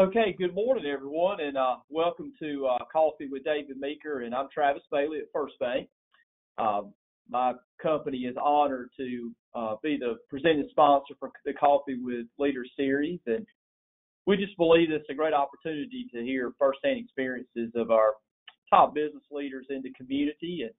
Okay, good morning, everyone, and uh, welcome to uh, Coffee with David Meeker. And I'm Travis Bailey at First Bank. Um, my company is honored to uh, be the presenting sponsor for the Coffee with Leaders series, and we just believe it's a great opportunity to hear firsthand experiences of our top business leaders in the community. And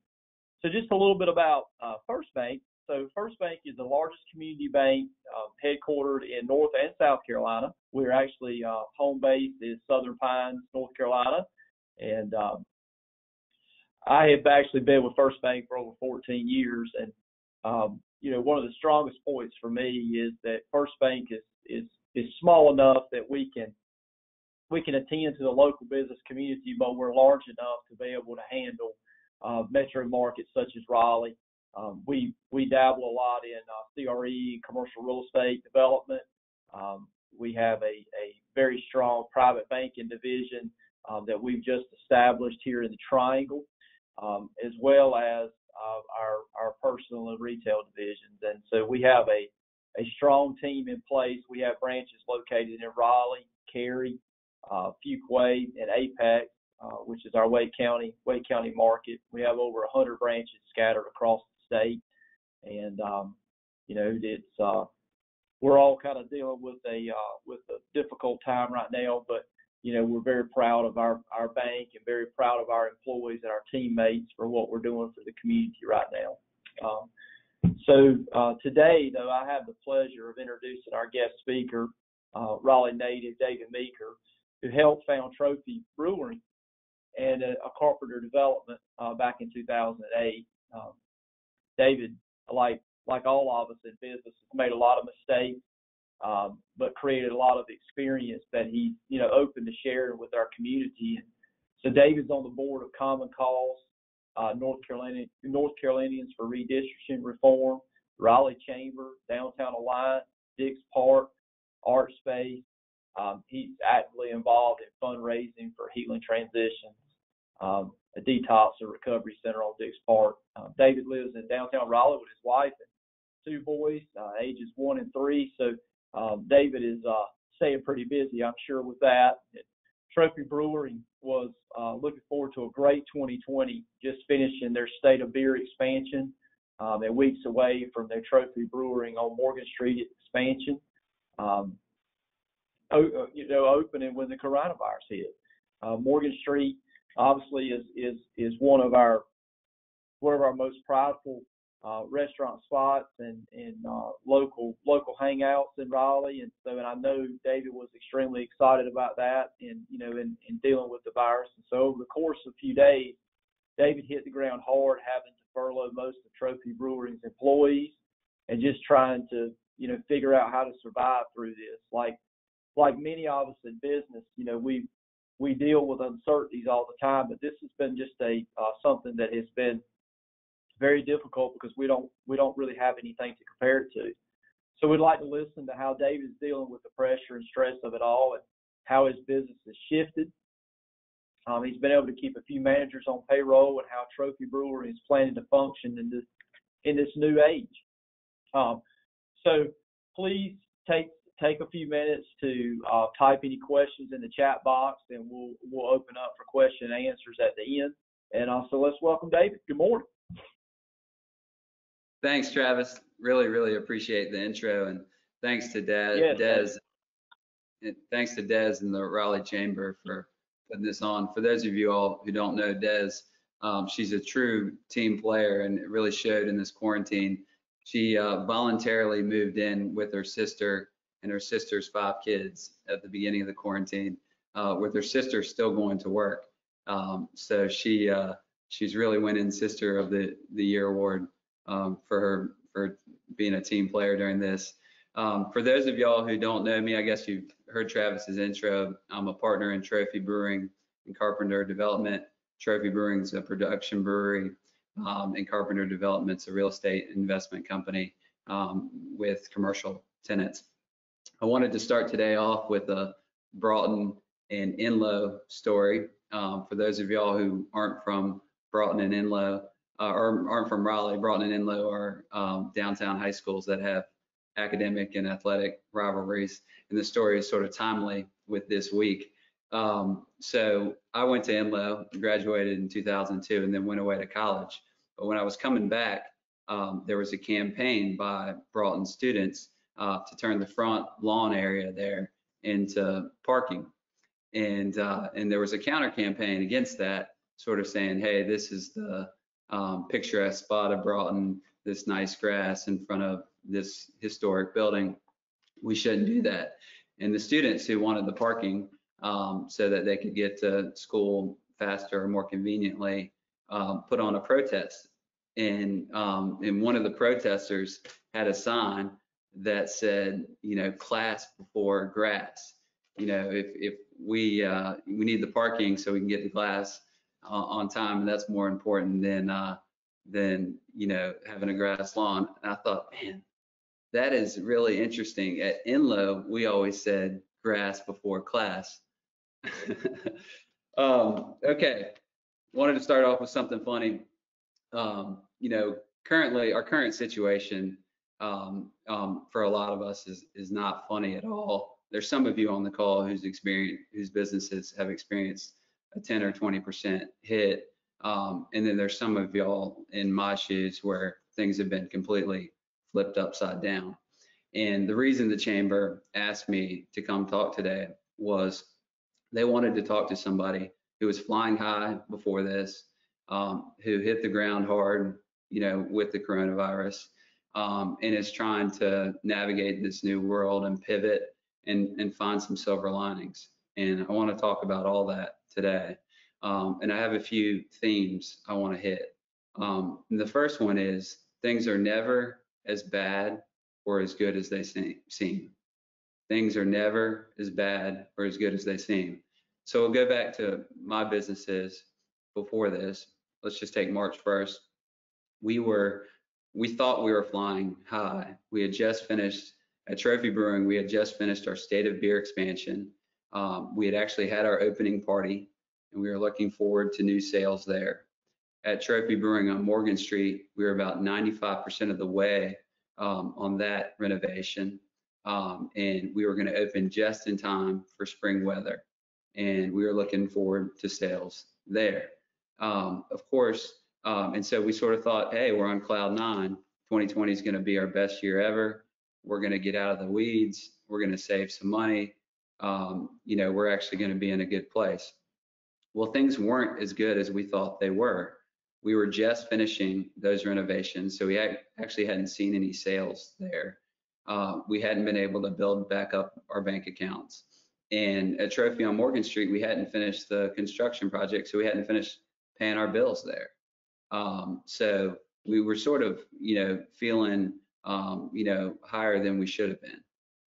so, just a little bit about uh, First Bank. So First Bank is the largest community bank uh, headquartered in North and South Carolina. We're actually uh, home base is Southern Pines, North Carolina, and um, I have actually been with First Bank for over 14 years. And um, you know, one of the strongest points for me is that First Bank is is is small enough that we can we can attend to the local business community, but we're large enough to be able to handle uh, metro markets such as Raleigh um, we we dabble a lot in uh, CRE, commercial real estate development. Um, we have a, a very strong private banking division um, that we've just established here in the Triangle, um, as well as uh, our our personal and retail divisions. And so we have a a strong team in place. We have branches located in Raleigh, Cary, uh, Fuquay, and Apex, uh, which is our Wake County Wake County market. We have over 100 branches scattered across state, and um, you know it's uh, we're all kind of dealing with a uh, with a difficult time right now, but you know we're very proud of our our bank and very proud of our employees and our teammates for what we're doing for the community right now. Um, so uh, today, though, I have the pleasure of introducing our guest speaker, uh, Raleigh native David Meeker, who helped found Trophy Brewing and a, a Carpenter Development uh, back in 2008. Um, David, like like all of us in business, has made a lot of mistakes, um, but created a lot of experience that he's you know open to share with our community. And so David's on the board of Common Cause, uh, North Carolina North Carolinians for Redistricting Reform, Raleigh Chamber, Downtown Alliance, Dix Park, Art Space. Um, he's actively involved in fundraising for Healing Transitions. Um, a detox and recovery center on Dix Park. Uh, David lives in downtown Raleigh with his wife and two boys, uh, ages one and three. So um, David is uh, staying pretty busy, I'm sure, with that. Trophy Brewing was uh, looking forward to a great 2020, just finishing their state of beer expansion um, and weeks away from their Trophy Brewing on Morgan Street expansion. Um, you know, opening when the coronavirus hit. Uh, Morgan Street obviously is is is one of our one of our most prideful uh, restaurant spots and and uh, local local hangouts in Raleigh, and so and I know David was extremely excited about that, and you know in, in dealing with the virus, and so over the course of a few days, David hit the ground hard, having to furlough most of Trophy Brewing's employees, and just trying to you know figure out how to survive through this. Like like many of us in business, you know we we deal with uncertainties all the time, but this has been just a uh, something that has been very difficult because we don't we don't really have anything to compare it to. So we'd like to listen to how David's dealing with the pressure and stress of it all, and how his business has shifted. Um, he's been able to keep a few managers on payroll, and how Trophy Brewery is planning to function in this in this new age. Um, so please take take a few minutes to uh, type any questions in the chat box, and we'll we'll open up for question and answers at the end. And also, let's welcome David. Good morning. Thanks, Travis. Really, really appreciate the intro, and thanks to Des. Yes, Des thanks to Des and the Raleigh Chamber for putting this on. For those of you all who don't know Des, um, she's a true team player, and it really showed in this quarantine. She uh, voluntarily moved in with her sister and her sister's five kids at the beginning of the quarantine, uh, with her sister still going to work. Um, so she uh, she's really winning Sister of the the Year award um, for her for being a team player during this. Um, for those of y'all who don't know me, I guess you've heard Travis's intro. I'm a partner in Trophy Brewing and Carpenter Development. Trophy Brewing is a production brewery, um, and Carpenter Development's a real estate investment company um, with commercial tenants. I wanted to start today off with a Broughton and Enloe story. Um, for those of y'all who aren't from Broughton and Enloe, uh, or aren't from Raleigh, Broughton and Enloe are um, downtown high schools that have academic and athletic rivalries. And the story is sort of timely with this week. Um, so I went to Enloe, graduated in 2002, and then went away to college. But when I was coming back, um, there was a campaign by Broughton students uh, to turn the front lawn area there into parking. And, uh, and there was a counter campaign against that, sort of saying, hey, this is the um, picturesque spot of Broughton, this nice grass in front of this historic building. We shouldn't do that. And the students who wanted the parking um, so that they could get to school faster or more conveniently um, put on a protest. And, um, and one of the protesters had a sign that said, you know, class before grass. You know, if, if we, uh, we need the parking so we can get the glass uh, on time, and that's more important than, uh, than, you know, having a grass lawn. And I thought, man, that is really interesting. At Enloe, we always said grass before class. um, okay, wanted to start off with something funny. Um, you know, currently, our current situation um, um, for a lot of us is is not funny at all. There's some of you on the call whose experience, whose businesses have experienced a 10 or 20 percent hit, um, and then there's some of y'all in my shoes where things have been completely flipped upside down. And the reason the chamber asked me to come talk today was they wanted to talk to somebody who was flying high before this, um, who hit the ground hard, you know, with the coronavirus, um, and is trying to navigate this new world and pivot and, and find some silver linings. And I want to talk about all that today. Um, and I have a few themes I want to hit. Um, the first one is things are never as bad or as good as they seem. Things are never as bad or as good as they seem. So we'll go back to my businesses before this. Let's just take March 1st. We were we thought we were flying high. We had just finished at Trophy Brewing, we had just finished our state of beer expansion. Um, we had actually had our opening party and we were looking forward to new sales there. At Trophy Brewing on Morgan Street, we were about 95% of the way um, on that renovation. Um, and we were going to open just in time for spring weather. And we were looking forward to sales there. Um, of course, um, and so we sort of thought, hey, we're on cloud nine. 2020 is going to be our best year ever. We're going to get out of the weeds. We're going to save some money. Um, you know, we're actually going to be in a good place. Well, things weren't as good as we thought they were. We were just finishing those renovations, so we actually hadn't seen any sales there. Uh, we hadn't been able to build back up our bank accounts. And at Trophy on Morgan Street, we hadn't finished the construction project, so we hadn't finished paying our bills there. Um, so we were sort of, you know, feeling, um, you know, higher than we should have been.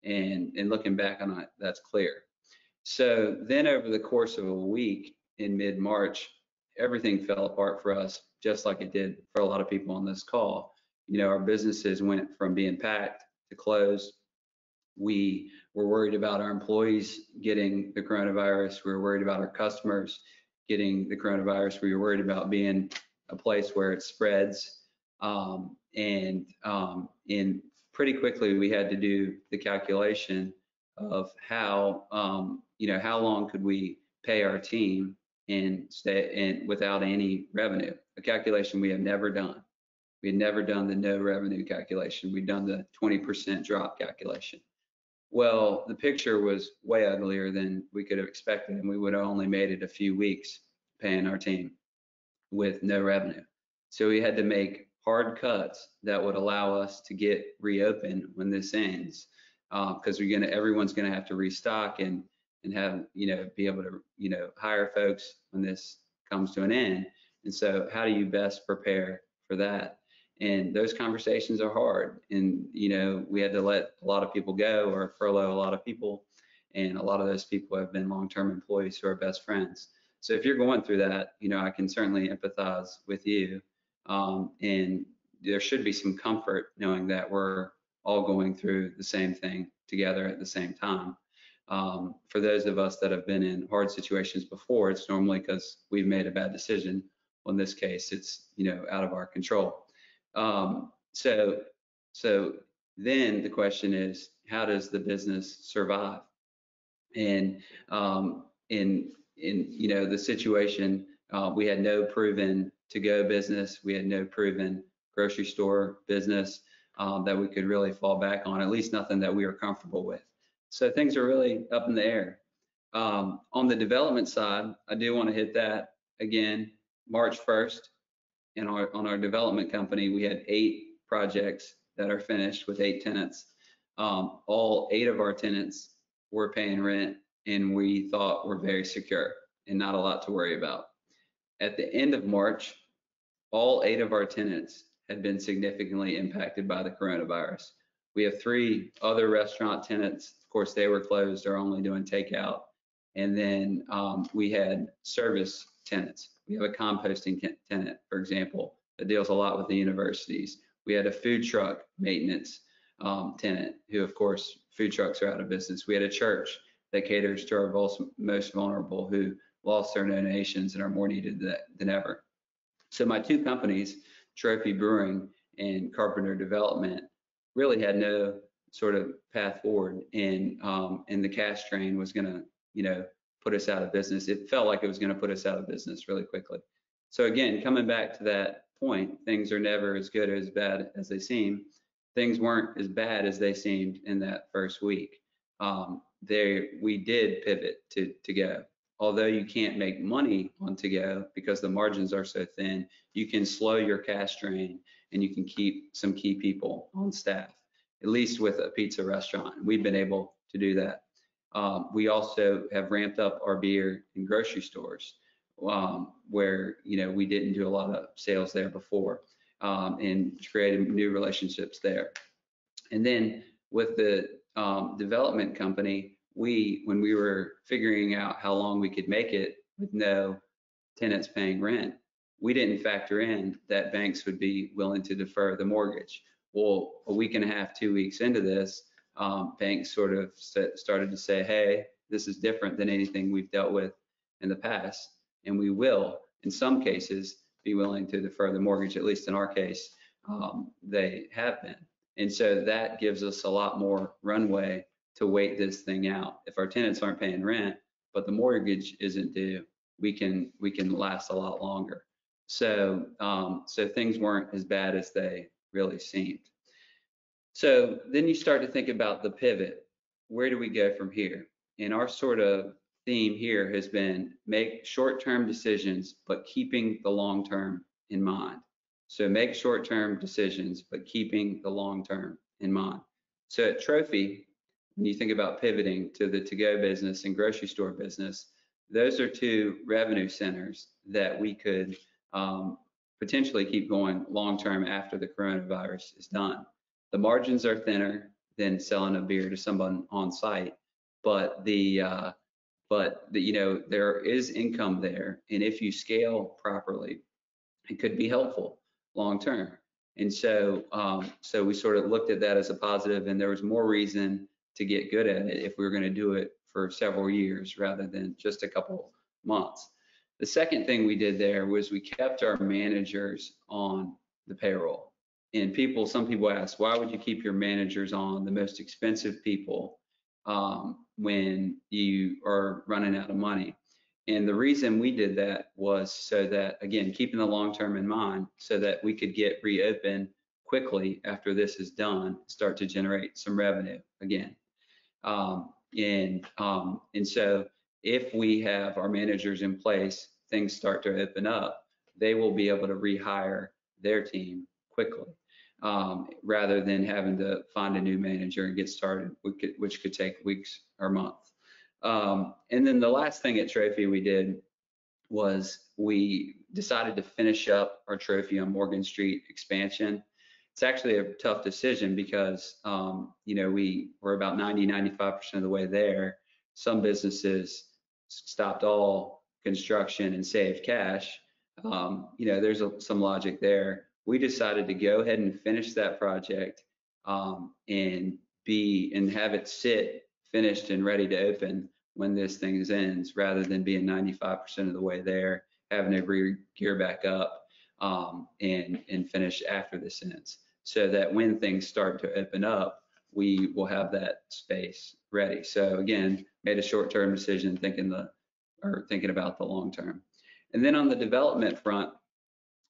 And, and looking back on it, that's clear. So then over the course of a week in mid-March, everything fell apart for us, just like it did for a lot of people on this call. You know, our businesses went from being packed to closed. We were worried about our employees getting the coronavirus. We were worried about our customers getting the coronavirus. We were worried about being a place where it spreads. Um, and um, and pretty quickly we had to do the calculation of how um, you know how long could we pay our team and stay and without any revenue. A calculation we have never done. We had never done the no revenue calculation. We'd done the 20% drop calculation. Well, the picture was way uglier than we could have expected, and we would have only made it a few weeks paying our team with no revenue. So we had to make hard cuts that would allow us to get reopened when this ends, because uh, we're gonna everyone's gonna have to restock and and have you know be able to you know hire folks when this comes to an end. And so how do you best prepare for that? And those conversations are hard. And you know we had to let a lot of people go or furlough a lot of people, and a lot of those people have been long-term employees who are best friends. So if you're going through that, you know, I can certainly empathize with you. Um, and there should be some comfort knowing that we're all going through the same thing together at the same time. Um, for those of us that have been in hard situations before, it's normally because we've made a bad decision. Well, in this case, it's you know out of our control. Um, so, so then the question is, how does the business survive? And um, in in you know the situation, uh, we had no proven to-go business, we had no proven grocery store business um, that we could really fall back on, at least nothing that we were comfortable with. So things are really up in the air. Um, on the development side, I do want to hit that again. March 1st, in our on our development company, we had eight projects that are finished with eight tenants. Um, all eight of our tenants were paying rent, and we thought we were very secure and not a lot to worry about. At the end of March, all eight of our tenants had been significantly impacted by the coronavirus. We have three other restaurant tenants. Of course, they were closed or only doing takeout. And then um, we had service tenants. We have a composting tenant, for example, that deals a lot with the universities. We had a food truck maintenance um, tenant, who, of course, food trucks are out of business. We had a church that caters to our most vulnerable who lost their donations and are more needed than ever. So my two companies, Trophy Brewing and Carpenter Development, really had no sort of path forward, and um, and the cash train was going to, you know, put us out of business. It felt like it was going to put us out of business really quickly. So again, coming back to that point, things are never as good or as bad as they seem. Things weren't as bad as they seemed in that first week. Um, they we did pivot to to go. Although you can't make money on to go because the margins are so thin, you can slow your cash drain and you can keep some key people on staff, at least with a pizza restaurant. We've been able to do that. Um, we also have ramped up our beer in grocery stores um, where you know we didn't do a lot of sales there before um, and created new relationships there. And then with the um, development company, we when we were figuring out how long we could make it with no tenants paying rent, we didn't factor in that banks would be willing to defer the mortgage. Well, a week and a half, two weeks into this, um, banks sort of started to say, hey, this is different than anything we've dealt with in the past. And we will, in some cases, be willing to defer the mortgage, at least in our case, um, they have been. And so that gives us a lot more runway to wait this thing out. If our tenants aren't paying rent, but the mortgage isn't due, we can we can last a lot longer. So um, so things weren't as bad as they really seemed. So then you start to think about the pivot. Where do we go from here? And our sort of theme here has been make short-term decisions, but keeping the long-term in mind. So make short-term decisions, but keeping the long-term in mind. So at Trophy, when you think about pivoting to the to-go business and grocery store business, those are two revenue centers that we could um, potentially keep going long-term after the coronavirus is done. The margins are thinner than selling a beer to someone on site, but the uh, but the, you know there is income there, and if you scale properly, it could be helpful long term. And so um, so we sort of looked at that as a positive, and there was more reason to get good at it if we were going to do it for several years rather than just a couple months. The second thing we did there was we kept our managers on the payroll and people, some people ask, why would you keep your managers on the most expensive people um, when you are running out of money? And the reason we did that was so that, again, keeping the long term in mind, so that we could get reopened quickly after this is done, start to generate some revenue again. Um, and um, and so if we have our managers in place, things start to open up, they will be able to rehire their team quickly um, rather than having to find a new manager and get started, which could, which could take weeks or months. Um, and then the last thing at Trophy we did was we decided to finish up our Trophy on Morgan Street expansion. It's actually a tough decision because, um, you know, we were about 90, 95% of the way there. Some businesses stopped all construction and saved cash. Um, you know, there's a, some logic there we decided to go ahead and finish that project um, and be and have it sit finished and ready to open when this thing ends rather than being 95% of the way there having to re gear back up um, and and finish after this ends so that when things start to open up we will have that space ready so again made a short-term decision thinking the or thinking about the long term. And then on the development front,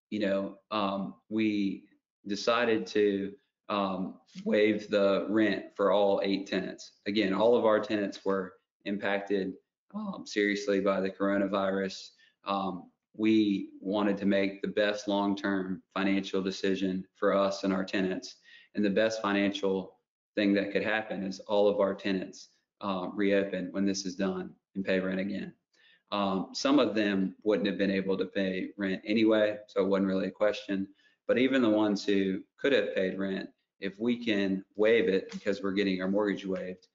you know, um, we decided to um, waive the rent for all eight tenants. Again, all of our tenants were impacted um, seriously by the coronavirus. Um, we wanted to make the best long-term financial decision for us and our tenants. And the best financial thing that could happen is all of our tenants um, reopen when this is done and pay rent again. Um, some of them wouldn't have been able to pay rent anyway, so it wasn't really a question. But even the ones who could have paid rent, if we can waive it because we're getting our mortgage waived,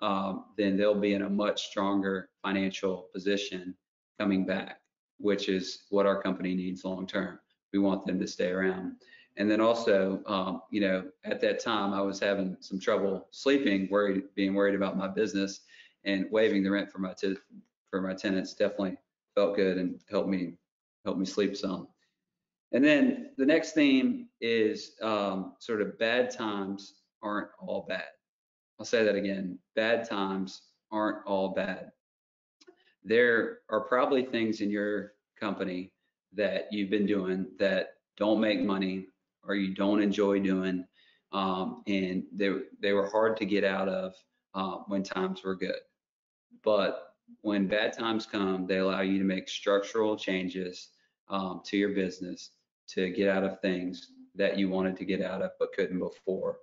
um, then they'll be in a much stronger financial position coming back, which is what our company needs long term. We want them to stay around. And then also, um, you know, at that time I was having some trouble sleeping, worried, being worried about my business, and waiving the rent for my t- for my tenants definitely felt good and helped me helped me sleep some. And then the next theme is um, sort of bad times aren't all bad. I'll say that again. Bad times aren't all bad. There are probably things in your company that you've been doing that don't make money or you don't enjoy doing, um, and they they were hard to get out of uh, when times were good. But when bad times come, they allow you to make structural changes um, to your business to get out of things that you wanted to get out of but couldn't before.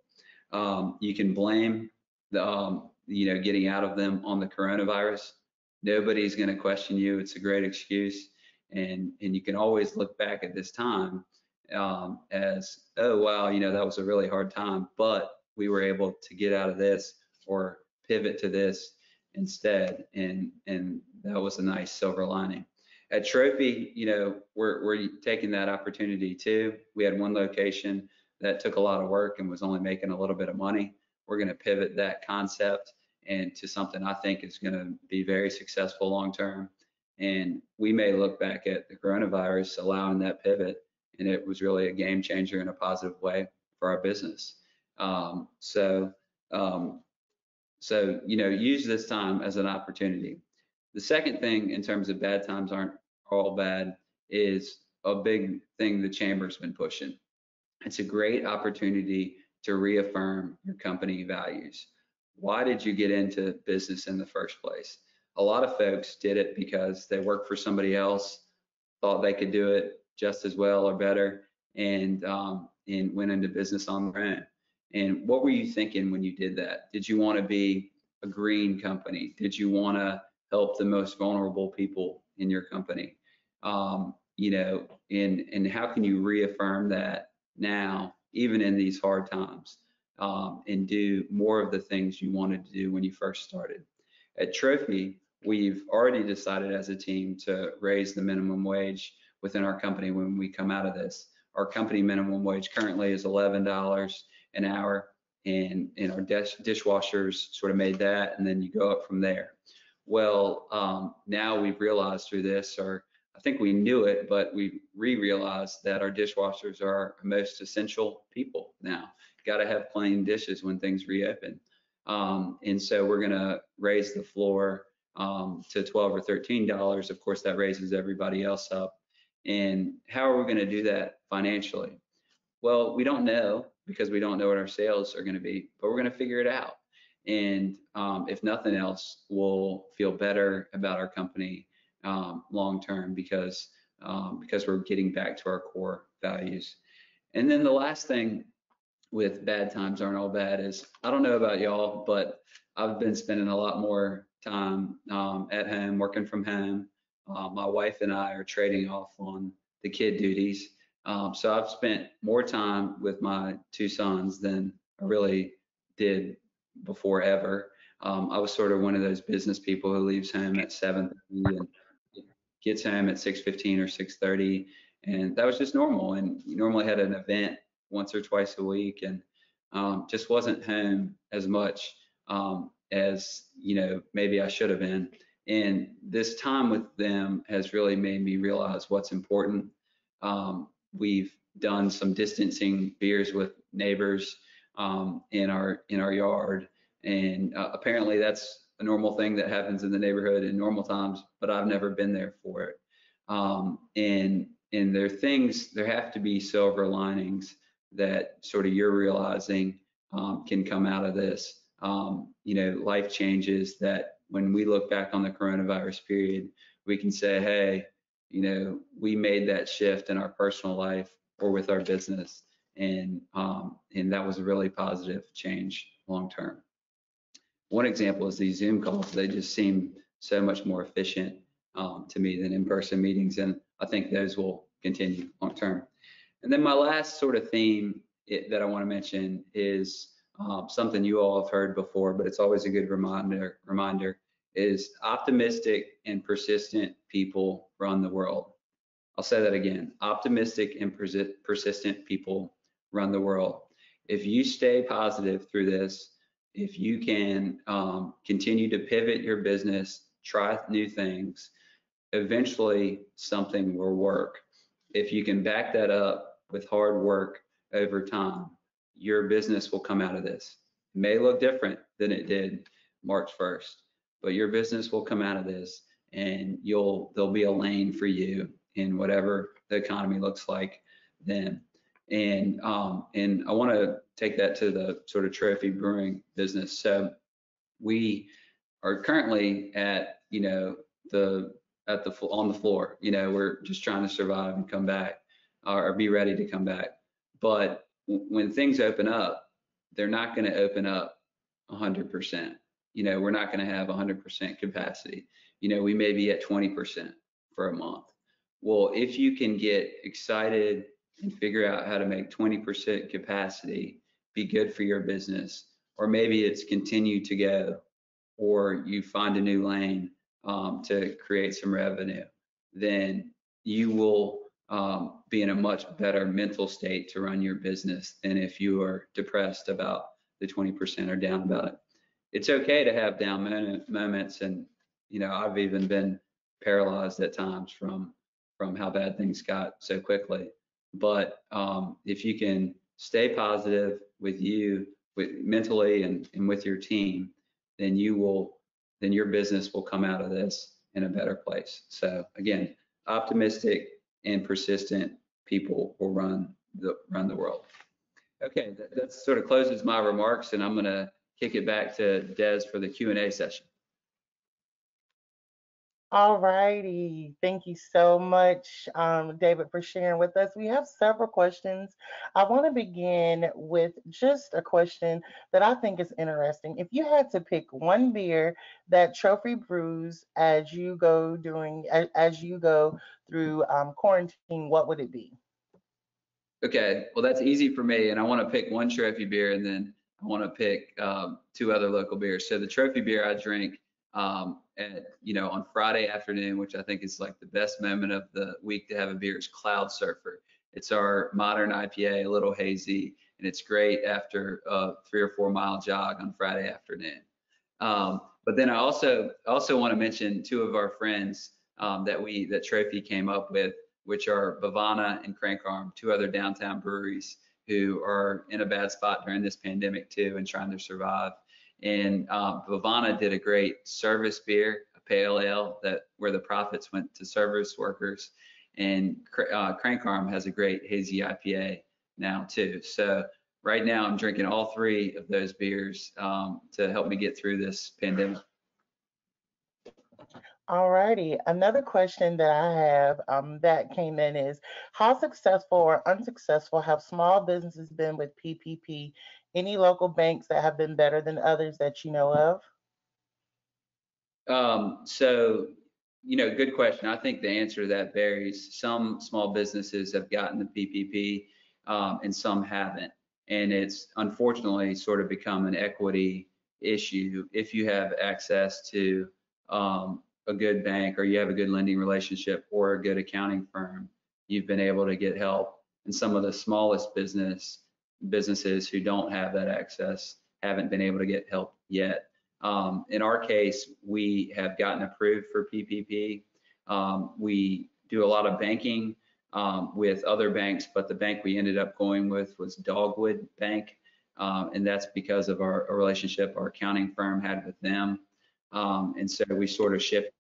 Um, you can blame the um, you know getting out of them on the coronavirus. Nobody's going to question you. It's a great excuse, and and you can always look back at this time um, as, oh, wow, you know, that was a really hard time, but we were able to get out of this or pivot to this instead. And, and that was a nice silver lining. At Trophy, you know, we're, we're taking that opportunity too. We had one location that took a lot of work and was only making a little bit of money. We're going to pivot that concept into something I think is going to be very successful long term. And we may look back at the coronavirus allowing that pivot and it was really a game changer in a positive way for our business. Um, so, um, so you know, use this time as an opportunity. The second thing, in terms of bad times aren't all bad, is a big thing the chamber's been pushing. It's a great opportunity to reaffirm your company values. Why did you get into business in the first place? A lot of folks did it because they worked for somebody else, thought they could do it, just as well or better and um, and went into business on their own. And what were you thinking when you did that? Did you want to be a green company? Did you want to help the most vulnerable people in your company? Um, you know, and and how can you reaffirm that now, even in these hard times, um, and do more of the things you wanted to do when you first started? At Trophy, we've already decided as a team to raise the minimum wage within our company when we come out of this. Our company minimum wage currently is $11 an hour, and, and our dish, dishwashers sort of made that, and then you go up from there. Well, um, now we've realized through this, or I think we knew it, but we re-realized that our dishwashers are most essential people now. Got to have clean dishes when things reopen. Um, and so we're going to raise the floor um, to 12 or 13 dollars. Of course, that raises everybody else up. And how are we going to do that financially? Well, we don't know because we don't know what our sales are going to be, but we're going to figure it out. And um, if nothing else, we'll feel better about our company um, long term because um, because we're getting back to our core values. And then the last thing with bad times aren't all bad is I don't know about y'all, but I've been spending a lot more time um, at home, working from home, uh, my wife and I are trading off on the kid duties. Um, so I've spent more time with my two sons than I really did before ever. Um, I was sort of one of those business people who leaves home at 7:30 and gets home at 6:15 or 6:30, and that was just normal. And you normally had an event once or twice a week, and um, just wasn't home as much um, as you know maybe I should have been. And this time with them has really made me realize what's important. Um, we've done some distancing beers with neighbors um, in our in our yard, and uh, apparently that's a normal thing that happens in the neighborhood in normal times, but I've never been there for it. Um, and and there are things, there have to be silver linings that sort of you're realizing um, can come out of this. Um, you know, life changes that when we look back on the coronavirus period, we can say, hey, you know, we made that shift in our personal life or with our business, and um, and that was a really positive change long term. One example is these Zoom calls; they just seem so much more efficient um, to me than in-person meetings, and I think those will continue long term. And then my last sort of theme it, that I want to mention is um, something you all have heard before, but it's always a good reminder. Reminder is optimistic and persistent people run the world. I'll say that again. Optimistic and persi persistent people run the world. If you stay positive through this, if you can um, continue to pivot your business, try new things, eventually something will work. If you can back that up with hard work over time, your business will come out of this. It may look different than it did March 1st, but your business will come out of this and you'll there'll be a lane for you in whatever the economy looks like then. And um, and I want to take that to the sort of trophy brewing business. So we are currently at you know the at the on the floor. You know we're just trying to survive and come back or be ready to come back. But when things open up, they're not going to open up 100%. You know, we're not going to have 100% capacity. You know, we may be at 20% for a month. Well, if you can get excited and figure out how to make 20% capacity be good for your business, or maybe it's continue to go, or you find a new lane um, to create some revenue, then you will um, be in a much better mental state to run your business than if you are depressed about the 20% or down about it. It's okay to have down moments, and you know I've even been paralyzed at times from from how bad things got so quickly. But um, if you can stay positive with you, with mentally and, and with your team, then you will then your business will come out of this in a better place. So again, optimistic, and persistent people will run the run the world. Okay, that, that sort of closes my remarks, and I'm going to kick it back to Des for the Q&A session. All righty. Thank you so much, um, David, for sharing with us. We have several questions. I want to begin with just a question that I think is interesting. If you had to pick one beer that Trophy brews as you go during as, as you go through um, quarantine, what would it be? Okay, well that's easy for me, and I want to pick one Trophy beer, and then I want to pick um, two other local beers. So the Trophy beer I drink um, at you know on Friday afternoon, which I think is like the best moment of the week to have a beer is Cloud Surfer. It's our modern IPA, a little hazy, and it's great after a three or four mile jog on Friday afternoon. Um, but then I also also want to mention two of our friends um, that we that Trophy came up with, which are Bhavana and Crank Arm, two other downtown breweries who are in a bad spot during this pandemic too and trying to survive. And um, Bhavana did a great service beer, a pale ale that where the profits went to service workers. And uh, Crank Arm has a great hazy IPA now too. So right now I'm drinking all three of those beers um, to help me get through this pandemic. All righty. Another question that I have um, that came in is how successful or unsuccessful have small businesses been with PPP any local banks that have been better than others that you know of? Um, so, you know, good question. I think the answer to that varies. Some small businesses have gotten the PPP um, and some haven't. And it's unfortunately sort of become an equity issue. If you have access to um, a good bank or you have a good lending relationship or a good accounting firm, you've been able to get help. And some of the smallest business businesses who don't have that access haven't been able to get help yet. Um, in our case, we have gotten approved for PPP. Um, we do a lot of banking um, with other banks, but the bank we ended up going with was Dogwood Bank, um, and that's because of our relationship our accounting firm had with them. Um, and so we sort of shift,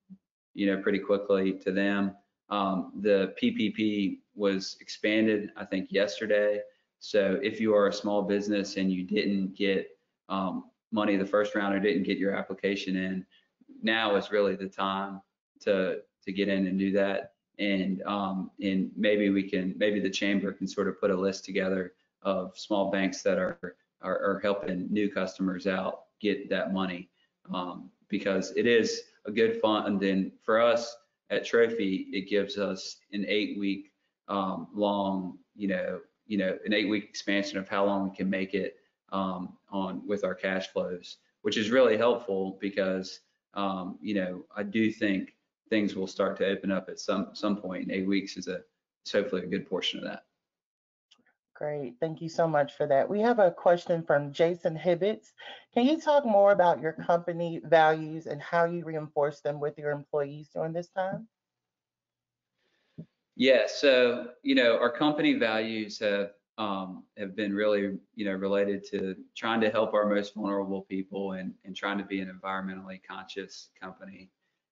you know, pretty quickly to them. Um, the PPP was expanded, I think, yesterday. So if you are a small business and you didn't get um, money the first round or didn't get your application in, now is really the time to to get in and do that. And um, and maybe we can maybe the chamber can sort of put a list together of small banks that are are, are helping new customers out get that money um, because it is a good fund. And for us at Trophy, it gives us an eight week um, long, you know, you know, an eight week expansion of how long we can make it um, on with our cash flows, which is really helpful because um, you know I do think things will start to open up at some some point. And eight weeks is a is hopefully a good portion of that. Great, thank you so much for that. We have a question from Jason Hibbets. Can you talk more about your company values and how you reinforce them with your employees during this time? Yeah, so you know our company values have um, have been really, you know, related to trying to help our most vulnerable people and, and trying to be an environmentally conscious company.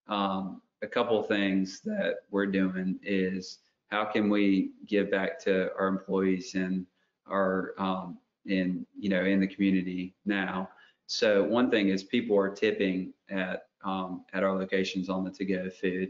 Um, a couple things that we're doing is how can we give back to our employees and our um, in you know in the community now. So one thing is people are tipping at um, at our locations on the to-go food.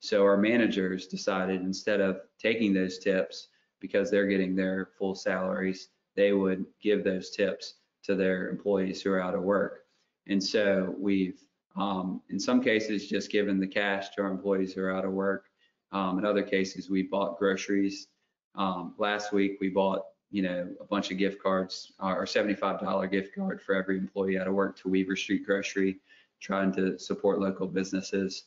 So our managers decided instead of taking those tips because they're getting their full salaries, they would give those tips to their employees who are out of work. And so we've, um, in some cases, just given the cash to our employees who are out of work. Um, in other cases, we bought groceries. Um, last week, we bought, you know, a bunch of gift cards, uh, or $75 gift card for every employee out of work to Weaver Street Grocery, trying to support local businesses.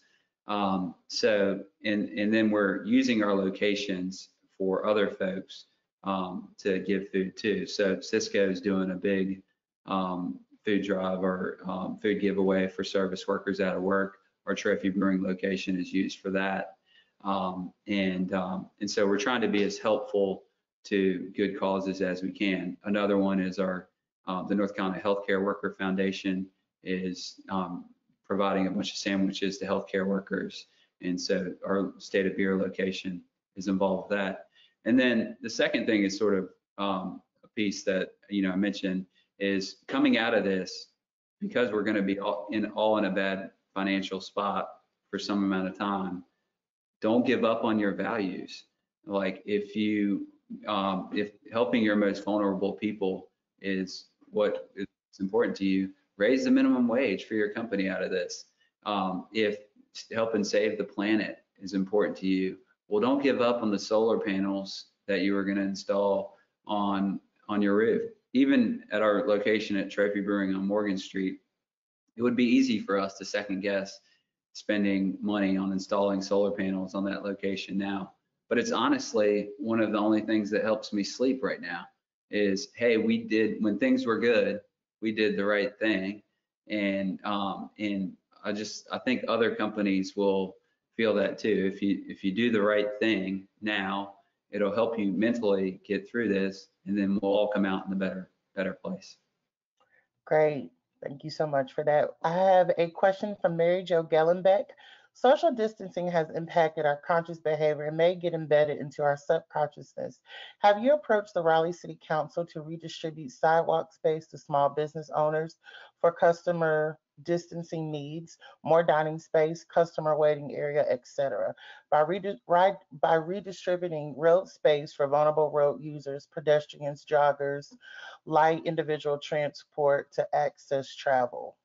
Um, so, and, and then we're using our locations for other folks um, to give food to. So Sysco is doing a big um, food drive or um, food giveaway for service workers out of work. Our Trophy Brewing location is used for that. Um, and, um, and so we're trying to be as helpful to good causes as we can. Another one is our, uh, the North Carolina Healthcare Worker Foundation is um, providing a bunch of sandwiches to healthcare workers. And so our state of beer location is involved with that. And then the second thing is sort of um, a piece that you know I mentioned is coming out of this because we're going to be all in all in a bad financial spot for some amount of time. Don't give up on your values. Like if you um, if helping your most vulnerable people is what is important to you, raise the minimum wage for your company out of this. Um, if helping save the planet is important to you, well, don't give up on the solar panels that you were going to install on on your roof. Even at our location at Trophy Brewing on Morgan Street, it would be easy for us to second guess spending money on installing solar panels on that location now. But it's honestly one of the only things that helps me sleep right now is, hey, we did when things were good, we did the right thing, and um, and I just I think other companies will feel that too. If you if you do the right thing now, it'll help you mentally get through this, and then we'll all come out in a better better place. Great. Thank you so much for that. I have a question from Mary Jo Gellenbeck. Social distancing has impacted our conscious behavior and may get embedded into our subconsciousness. Have you approached the Raleigh City Council to redistribute sidewalk space to small business owners for customer distancing needs, more dining space, customer waiting area, etc. By, right, by redistributing road space for vulnerable road users, pedestrians, joggers, light individual transport to access travel.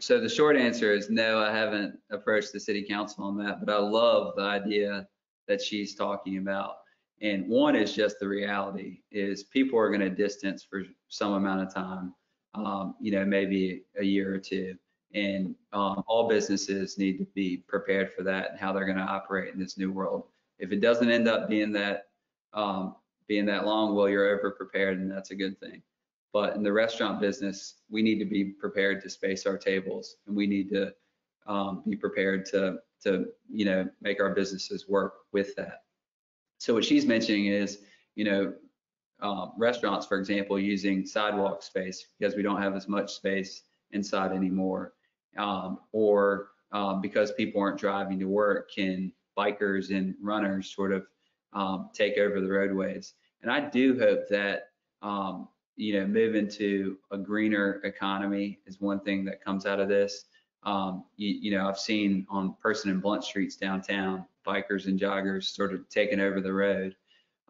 So the short answer is no, I haven't approached the city council on that, but I love the idea that she's talking about. And one is just the reality is people are going to distance for some amount of time um, you know, maybe a year or two. And um, all businesses need to be prepared for that and how they're going to operate in this new world. If it doesn't end up being that um, being that long, well, you're over prepared, and that's a good thing. But in the restaurant business, we need to be prepared to space our tables, and we need to um, be prepared to to you know make our businesses work with that. So what she's mentioning is, you know, um, restaurants, for example, using sidewalk space because we don't have as much space inside anymore. Um, or um, because people aren't driving to work, can bikers and runners sort of um, take over the roadways? And I do hope that um, you know moving to a greener economy is one thing that comes out of this. Um, you, you, know, I've seen on Person and Blunt streets downtown, bikers and joggers sort of taking over the road.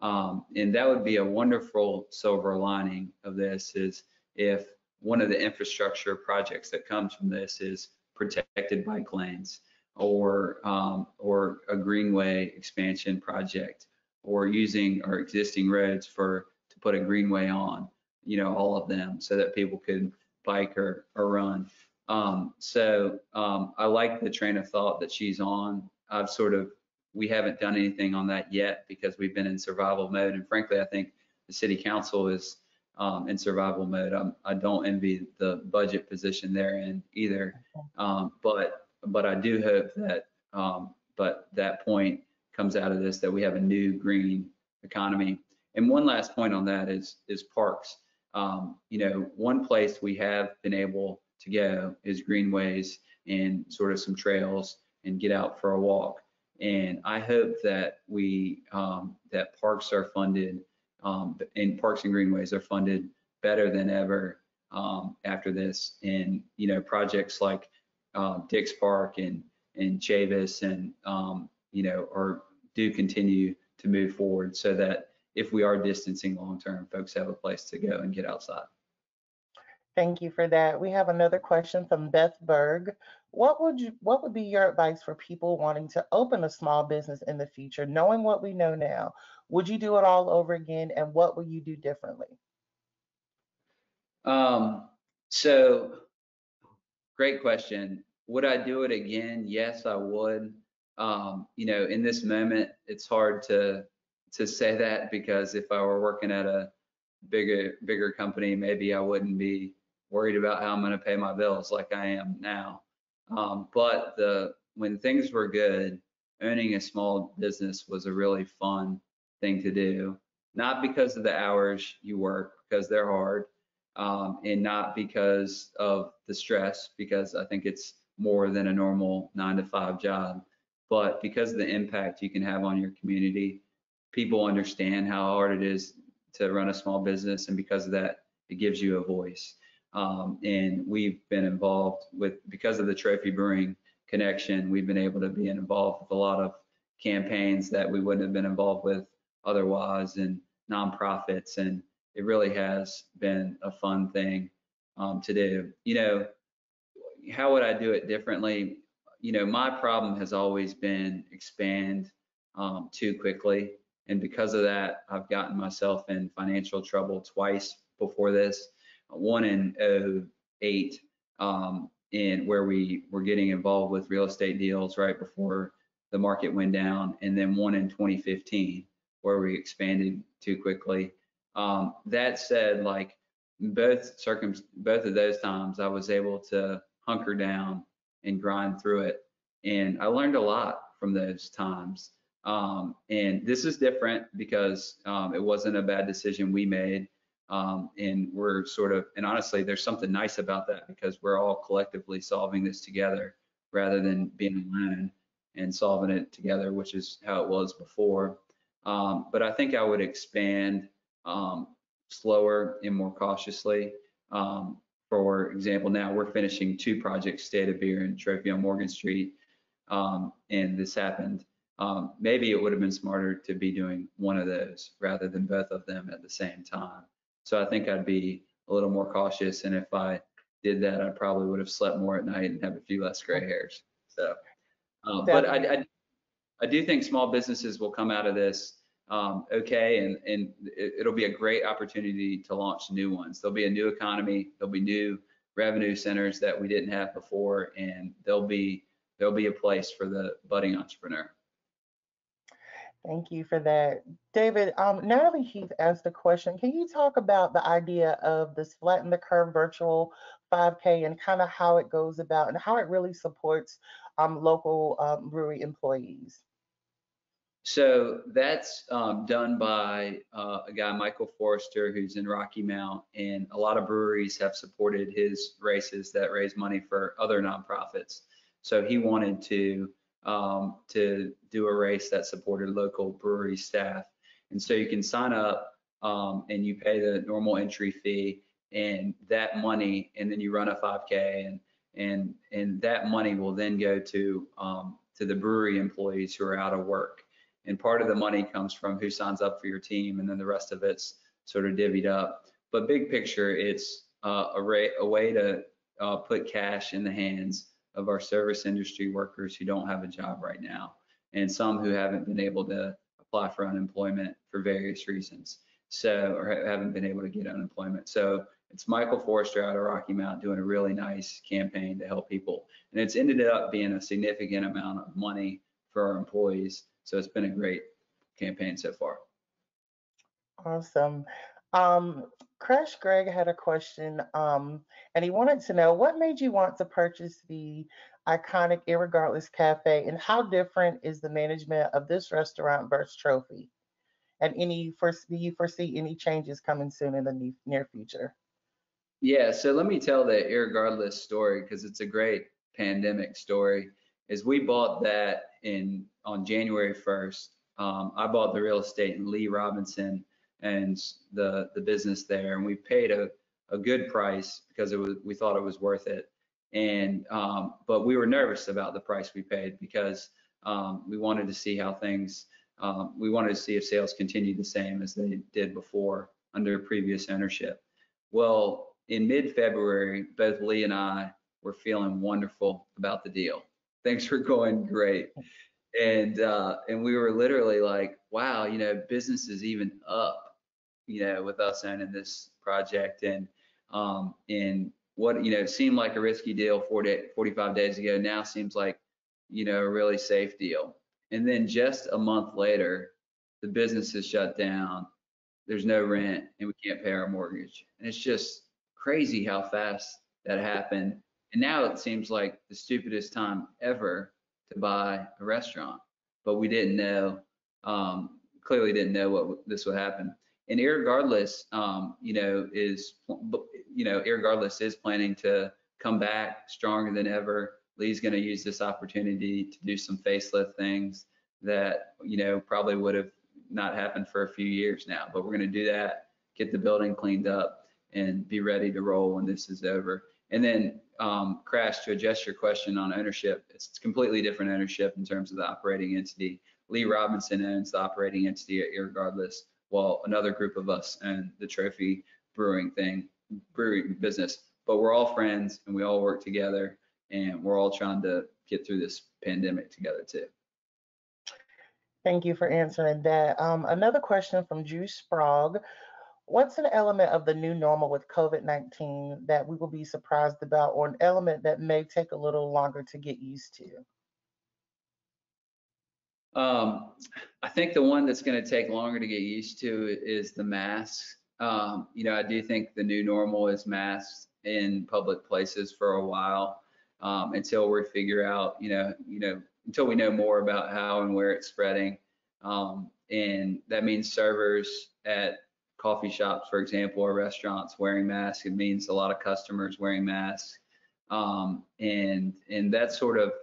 Um, and that would be a wonderful silver lining of this is if one of the infrastructure projects that comes from this is protected bike lanes or um, or a greenway expansion project or using our existing roads for to put a greenway on, you know, all of them so that people could bike or, or run. Um, so um, I like the train of thought that she's on. I've sort of, we haven't done anything on that yet because we've been in survival mode. And frankly, I think the city council is um, in survival mode. I'm, I do not envy the budget position they're in either. Um, but, but I do hope that, um, but that point comes out of this that we have a new green economy. And one last point on that is, is parks. Um, you know, one place we have been able to go is greenways and sort of some trails and get out for a walk. And I hope that we um, that parks are funded um, and parks and greenways are funded better than ever um, after this. And you know projects like uh, Dix Park and and Chavis and um, you know or do continue to move forward so that if we are distancing long term, folks have a place to go and get outside. Thank you for that. We have another question from Beth Berg. What would you what would be your advice for people wanting to open a small business in the future, knowing what we know now? Would you do it all over again and what would you do differently? Um, so great question. Would I do it again? Yes, I would. Um, you know, in this moment, it's hard to to say that because if I were working at a bigger bigger company, maybe I wouldn't be worried about how I'm going to pay my bills like I am now. Um, but the when things were good, owning a small business was a really fun thing to do. Not because of the hours you work, because they're hard, um, and not because of the stress, because I think it's more than a normal nine to five job, but because of the impact you can have on your community. People understand how hard it is to run a small business, and because of that, it gives you a voice. Um, and we've been involved with, because of the Trophy Brewing connection, we've been able to be involved with a lot of campaigns that we wouldn't have been involved with otherwise and nonprofits. And it really has been a fun thing um, to do. You know, how would I do it differently? You know, my problem has always been expand um, too quickly. And because of that, I've gotten myself in financial trouble twice before this one in 08 um, in where we were getting involved with real estate deals right before the market went down, and then one in 2015 where we expanded too quickly. Um, that said, like both circum both of those times, I was able to hunker down and grind through it, and I learned a lot from those times. Um, and this is different because um, it wasn't a bad decision we made. Um, and we're sort of, and honestly, there's something nice about that because we're all collectively solving this together rather than being alone and solving it together, which is how it was before. Um, but I think I would expand um, slower and more cautiously. Um, for example, now we're finishing two projects, State of Beer and Trophy on Morgan Street, and this happened. Um, maybe it would have been smarter to be doing one of those rather than both of them at the same time. So I think I'd be a little more cautious. And if I did that, I probably would have slept more at night and have a few less gray hairs. So, uh, but I, I, I, do think small businesses will come out of this um, okay, and and it, will be a great opportunity to launch new ones. There'll be a new economy. There'll be new revenue centers that we didn't have before, and there'll be there'll be a place for the budding entrepreneur. Thank you for that. David, um, Natalie Heath asked a question. Can you talk about the idea of this flatten the curve virtual 5K and kind of how it goes about and how it really supports um, local um, brewery employees? So that's um, done by uh, a guy, Michael Forrester, who's in Rocky Mount, and a lot of breweries have supported his races that raise money for other nonprofits. So he wanted to um, to do a race that supported local brewery staff, and so you can sign up um, and you pay the normal entry fee, and that money, and then you run a 5K, and and and that money will then go to um, to the brewery employees who are out of work and part of the money comes from who signs up for your team, and then the rest of it's sort of divvied up. But big picture, it's uh, a, a way to uh, put cash in the hands of our service industry workers who don't have a job right now, and some who haven't been able to apply for unemployment for various reasons. So, or haven't been able to get unemployment. So it's Michael Forrester out of Rocky Mount doing a really nice campaign to help people. And it's ended up being a significant amount of money for our employees so it's been a great campaign so far. Awesome. Um, Crash Greg had a question, um, and he wanted to know what made you want to purchase the iconic Irregardless Cafe, and how different is the management of this restaurant versus Trophy? And any do you foresee any changes coming soon in the near future? Yeah, so let me tell the Irregardless story because it's a great pandemic story. Is we bought that in on January 1st. Um, I bought the real estate in Lee Robinson and the the business there, and we paid a a good price because it was we thought it was worth it. And um, but we were nervous about the price we paid because um, we wanted to see how things um, we wanted to see if sales continued the same as they did before under previous ownership. Well, in mid-February, both Lee and I were feeling wonderful about the deal. Things were going great and uh, and we were literally like, wow, you know, business is even up, you know, with us owning this project, and um, and what you know seemed like a risky deal 40, 45 days ago now seems like you know a really safe deal. And then just a month later, the business is shut down. There's no rent, and we can't pay our mortgage. And it's just crazy how fast that happened. And now it seems like the stupidest time ever to buy a restaurant, but we didn't know, um, clearly didn't know what this would happen. And irregardless, um, you know, is, you know, irregardless is planning to come back stronger than ever. Lee's going to use this opportunity to do some facelift things that, you know, probably would have not happened for a few years now, but we're going to do that, get the building cleaned up and be ready to roll when this is over. And then um, Crash, to address your question on ownership, it's completely different ownership in terms of the operating entity. Lee Robinson owns the operating entity at Irregardless, while another group of us and the trophy brewing thing, brewing business. But we're all friends and we all work together and we're all trying to get through this pandemic together too. Thank you for answering that. Um, another question from Drew Sprague what's an element of the new normal with COVID-19 that we will be surprised about or an element that may take a little longer to get used to? Um, I think the one that's going to take longer to get used to is the masks. Um, you know, I do think the new normal is masks in public places for a while um, until we figure out, you know, you know, until we know more about how and where it's spreading. Um, and that means servers at coffee shops, for example, or restaurants wearing masks. It means a lot of customers wearing masks, um, and and that sort of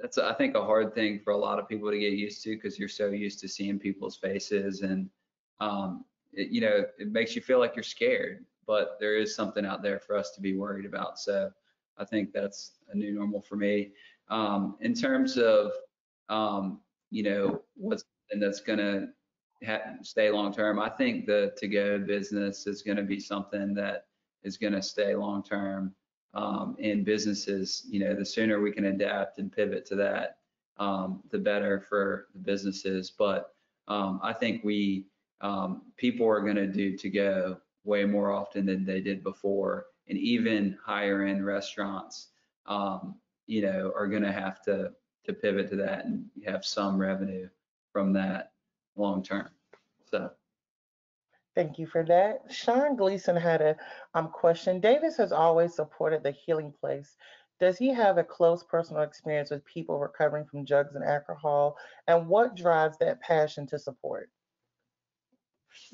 that's I think a hard thing for a lot of people to get used to because you're so used to seeing people's faces and um, it, you know it makes you feel like you're scared, but there is something out there for us to be worried about. So I think that's a new normal for me. Um, in terms of um, you know what's and that's going to stay long term. I think the to go business is going to be something that is going to stay long term. Um, in businesses, you know, the sooner we can adapt and pivot to that, um, the better for the businesses. But um, I think we um, people are going to do to go way more often than they did before, and even higher end restaurants, um, you know, are going to have to to pivot to that and have some revenue from that long term. So. Thank you for that. Sean Gleason had a um, question. Davis has always supported the Healing Place. Does he have a close personal experience with people recovering from drugs and alcohol? And what drives that passion to support?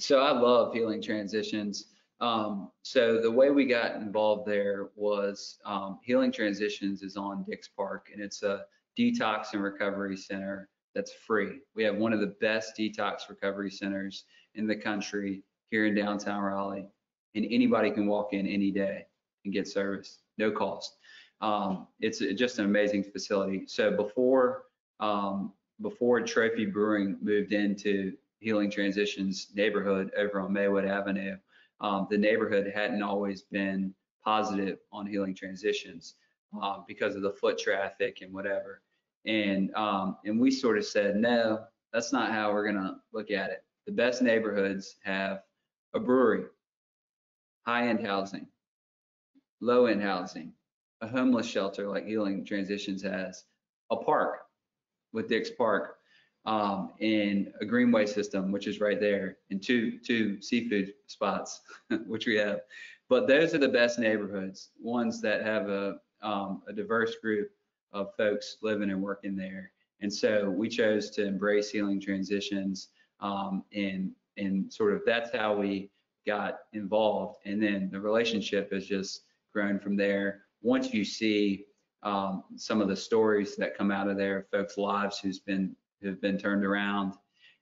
So I love healing transitions. Um, so the way we got involved there was um, Healing Transitions is on Dix Park, and it's a detox and recovery center that's free. We have one of the best detox recovery centers in the country here in downtown Raleigh, and anybody can walk in any day and get service, no cost. Um, it's just an amazing facility. So before um, before Trophy Brewing moved into Healing Transitions neighborhood over on Maywood Avenue, um, the neighborhood hadn't always been positive on Healing Transitions uh, because of the foot traffic and whatever. And um, and we sort of said, no, that's not how we're gonna look at it. The best neighborhoods have a brewery, high-end housing, low-end housing, a homeless shelter like Healing Transitions has, a park with Dix Park, um, and a greenway system, which is right there, and two two seafood spots, which we have. But those are the best neighborhoods, ones that have a um, a diverse group of folks living and working there. And so we chose to embrace healing transitions um, and and sort of that's how we got involved. And then the relationship has just grown from there. Once you see um, some of the stories that come out of there, folks' lives who's been who've been turned around,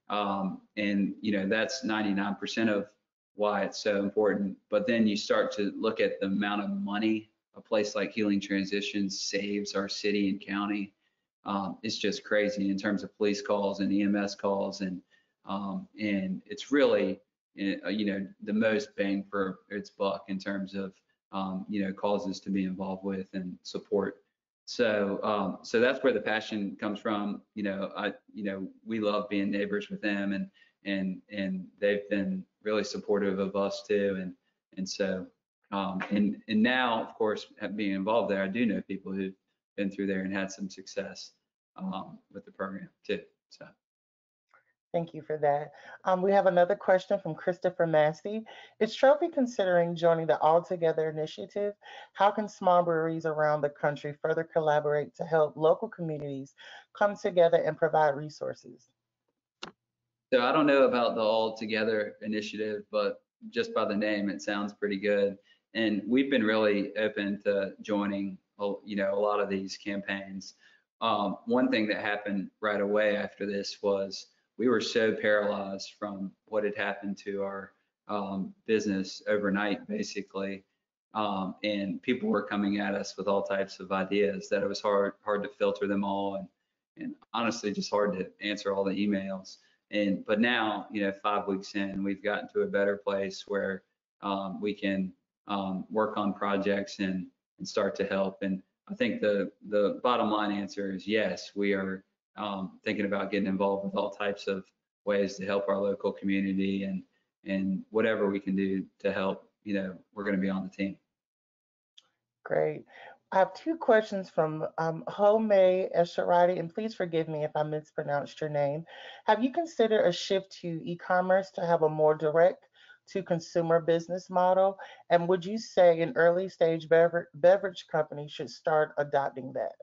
um, and you know that's 99% of why it's so important. But then you start to look at the amount of money a place like Healing Transitions saves our city and county. Um, it's just crazy in terms of police calls and EMS calls, and um, and it's really eh, you know the most bang for its buck in terms of um, you know causes to be involved with and support. So um, so that's where the passion comes from. You know I you know we love being neighbors with them, and and and they've been really supportive of us too, and and so um, and, and now, of course, being involved there, I do know people who've been through there and had some success um, with the program too. So. Thank you for that. Um, we have another question from Christopher Massey. Is Trophy considering joining the All Together initiative? How can small breweries around the country further collaborate to help local communities come together and provide resources? So I don't know about the All Together initiative, but just by the name, it sounds pretty good and we've been really open to joining you know a lot of these campaigns um, one thing that happened right away after this was we were so paralyzed from what had happened to our um, business overnight basically um, and people were coming at us with all types of ideas that it was hard hard to filter them all and and honestly just hard to answer all the emails and but now you know five weeks in we've gotten to a better place where um, we can um, work on projects and, and start to help. And I think the, the bottom line answer is yes, we are um, thinking about getting involved with all types of ways to help our local community and, and whatever we can do to help, you know, we're going to be on the team. Great. I have two questions from um, Home Esharati, and please forgive me if I mispronounced your name. Have you considered a shift to e-commerce to have a more direct to consumer business model? And would you say an early stage beverage, beverage company should start adopting that?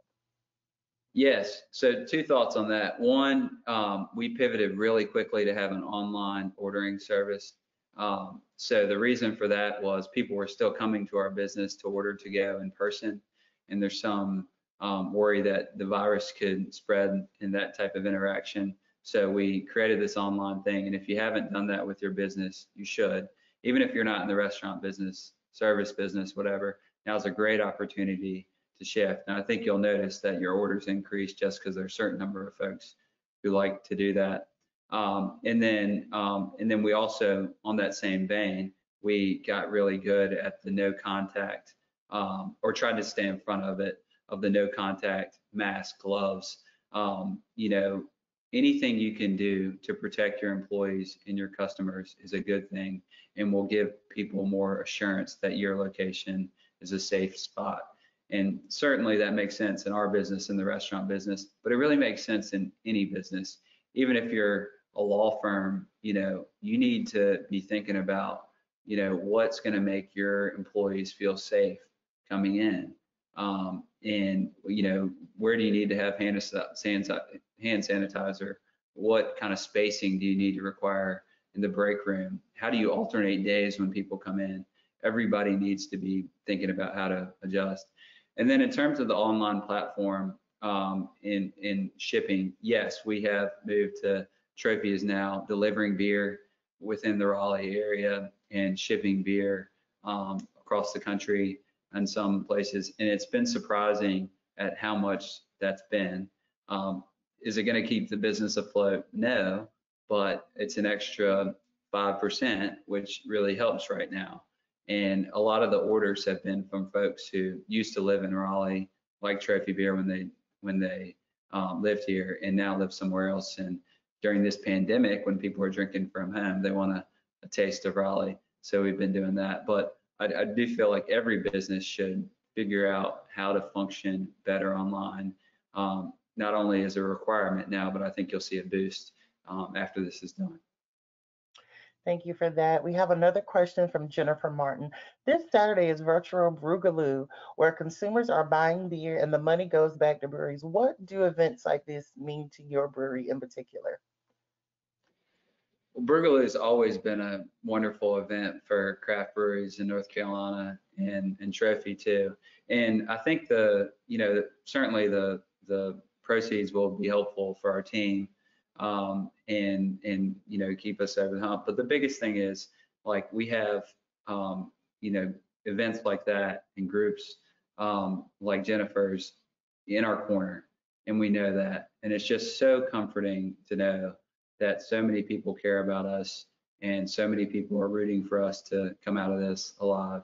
Yes. So two thoughts on that. One, um, we pivoted really quickly to have an online ordering service. Um, so the reason for that was people were still coming to our business to order to go in person, and there's some um, worry that the virus could spread in that type of interaction. So we created this online thing. And if you haven't done that with your business, you should. Even if you're not in the restaurant business, service business, whatever, now's a great opportunity to shift. And I think you'll notice that your orders increase just because there's a certain number of folks who like to do that. Um, and then um, and then we also, on that same vein, we got really good at the no contact um, or tried to stay in front of it of the no contact mask gloves. Um, you know, anything you can do to protect your employees and your customers is a good thing and will give people more assurance that your location is a safe spot. And certainly that makes sense in our business, in the restaurant business, but it really makes sense in any business. Even if you're a law firm, you know, you need to be thinking about, you know, what's going to make your employees feel safe coming in. Um, and you know, where do you need to have hand, hand sanitizer? What kind of spacing do you need to require in the break room? How do you alternate days when people come in? Everybody needs to be thinking about how to adjust. And then in terms of the online platform um, in in shipping, yes, we have moved to Trophy is now delivering beer within the Raleigh area and shipping beer um, across the country and some places. And it's been surprising at how much that's been. Um, is it going to keep the business afloat? No, but it's an extra 5%, which really helps right now. And a lot of the orders have been from folks who used to live in Raleigh, like Trophy Beer when they when they um, lived here, and now live somewhere else. And during this pandemic, when people are drinking from home, they want a, a taste of Raleigh. So we've been doing that. But I, I do feel like every business should figure out how to function better online. Um, not only as a requirement now, but I think you'll see a boost um, after this is done. Thank you for that. We have another question from Jennifer Martin. This Saturday is virtual Brewgaloo, where consumers are buying beer and the money goes back to breweries. What do events like this mean to your brewery in particular? Well, Brewgaloo has always been a wonderful event for craft breweries in North Carolina and, and Trophy too. And I think the, you know, certainly the, the proceeds will be helpful for our team um, and and you know keep us over the hump. But the biggest thing is like we have um, you know events like that and groups um, like Jennifer's in our corner, and we know that, and it's just so comforting to know that so many people care about us and so many people are rooting for us to come out of this alive.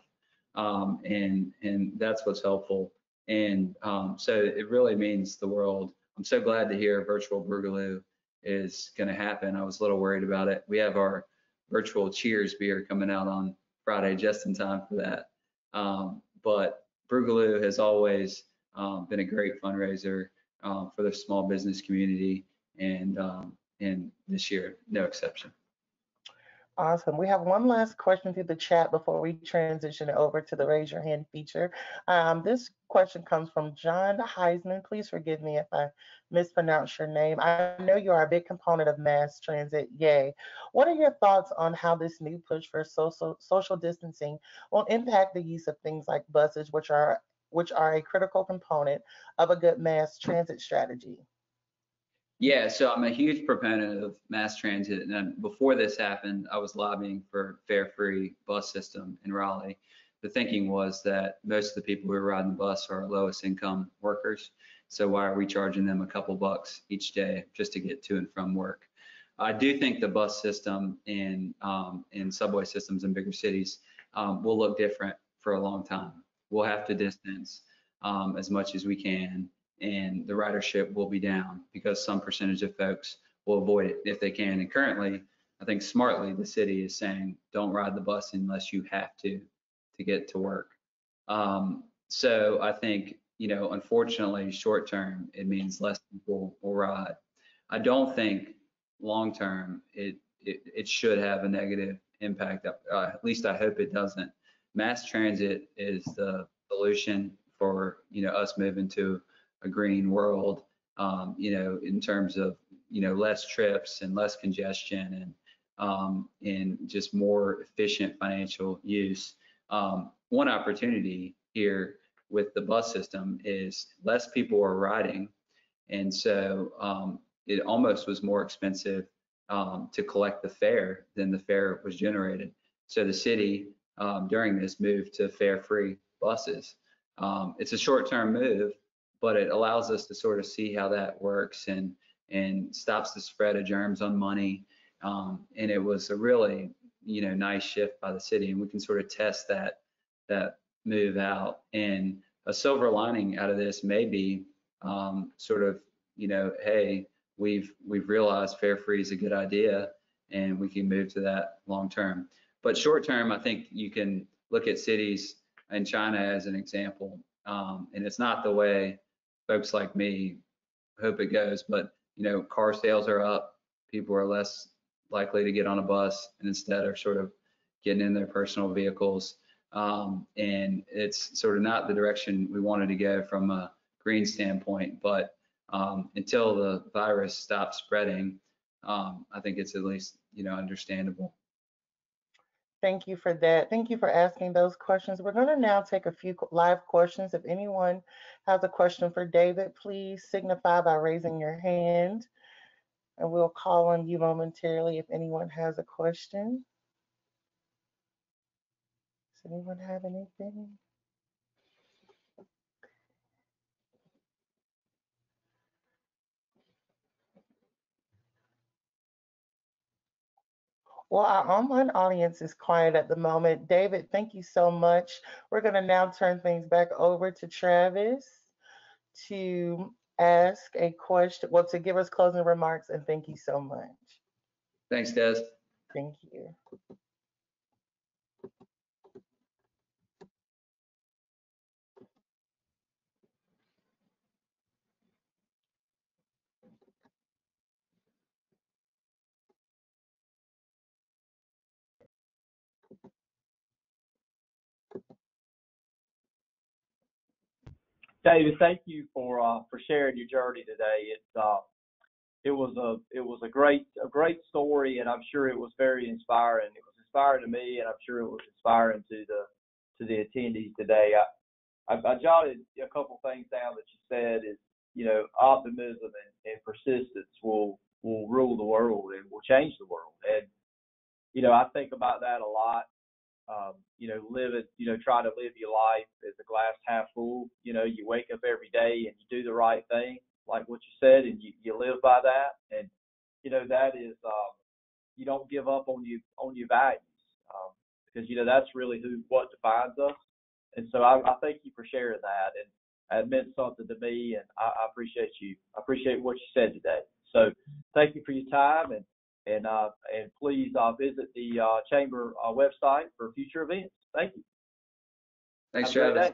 Um, and and that's what's helpful. And um, so it really means the world. I'm so glad to hear virtual Brewgaloo is going to happen. I was a little worried about it. We have our virtual Cheers beer coming out on Friday just in time for that. Um, but Brewgaloo has always um, been a great fundraiser um, for the small business community, and um, and this year no exception. Awesome. We have one last question through the chat before we transition over to the raise your hand feature. Um, this question comes from John Heisman. Please forgive me if I mispronounce your name. I know you are a big component of mass transit. Yay. What are your thoughts on how this new push for social social distancing will impact the use of things like buses, which are which are a critical component of a good mass transit strategy? Yeah, so I'm a huge proponent of mass transit. And before this happened, I was lobbying for fare-free bus system in Raleigh. The thinking was that most of the people who are riding the bus are lowest income workers. So why are we charging them a couple bucks each day just to get to and from work? I do think the bus system and um, and subway systems in bigger cities um, will look different for a long time. We'll have to distance um, as much as we can and the ridership will be down because some percentage of folks will avoid it if they can. And currently, I think smartly, the city is saying don't ride the bus unless you have to to get to work. Um, so I think, you know, unfortunately, short term, it means less people will ride. I don't think long term it, it, it should have a negative impact. Uh, at least I hope it doesn't. Mass transit is the solution for you know us moving to a green world, um, you know, in terms of, you know, less trips and less congestion and, um, and just more efficient financial use. Um, one opportunity here with the bus system is less people are riding. And so um, it almost was more expensive um, to collect the fare than the fare was generated. So the city um, during this moved to fare-free buses. Um, it's a short-term move, but it allows us to sort of see how that works and and stops the spread of germs on money. Um, and it was a really you know nice shift by the city, and we can sort of test that that move out. And a silver lining out of this may be um, sort of you know hey we've we've realized fare free is a good idea and we can move to that long term. But short term, I think you can look at cities in China as an example, um, and it's not the way folks like me hope it goes. But you know, car sales are up. People are less likely to get on a bus and instead are sort of getting in their personal vehicles. Um, and it's sort of not the direction we wanted to go from a green standpoint, but um, until the virus stops spreading, um, I think it's at least, you know, understandable. Thank you for that. Thank you for asking those questions. We're going to now take a few live questions. If anyone has a question for David, please signify by raising your hand and we'll call on you momentarily if anyone has a question. Does anyone have anything? Well, our online audience is quiet at the moment. David, thank you so much. We're going to now turn things back over to Travis to ask a question, well, to give us closing remarks, and thank you so much. Thanks, Des. Thank you. David, thank you for uh, for sharing your journey today. It's uh, it was a it was a great a great story, and I'm sure it was very inspiring. It was inspiring to me, and I'm sure it was inspiring to the to the attendees today. I I, I jotted a couple things down that you said is you know optimism and, and persistence will will rule the world and will change the world, and you know I think about that a lot um, you know, live it, you know, try to live your life as a glass half full. You know, you wake up every day and you do the right thing, like what you said, and you, you live by that. And, you know, that is, um, you don't give up on you, on your values. Um, because, you know, that's really who, what defines us. And so I, I thank you for sharing that. And it meant something to me and I, I appreciate you. I appreciate what you said today. So thank you for your time and and uh, and please uh, visit the uh, chamber uh, website for future events. Thank you. Thanks, Travis.